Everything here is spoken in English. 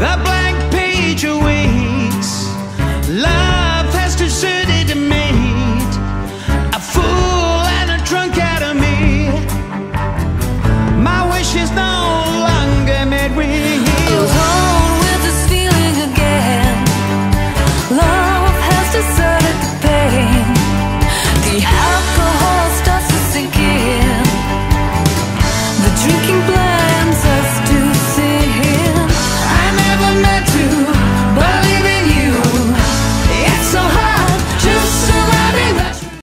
That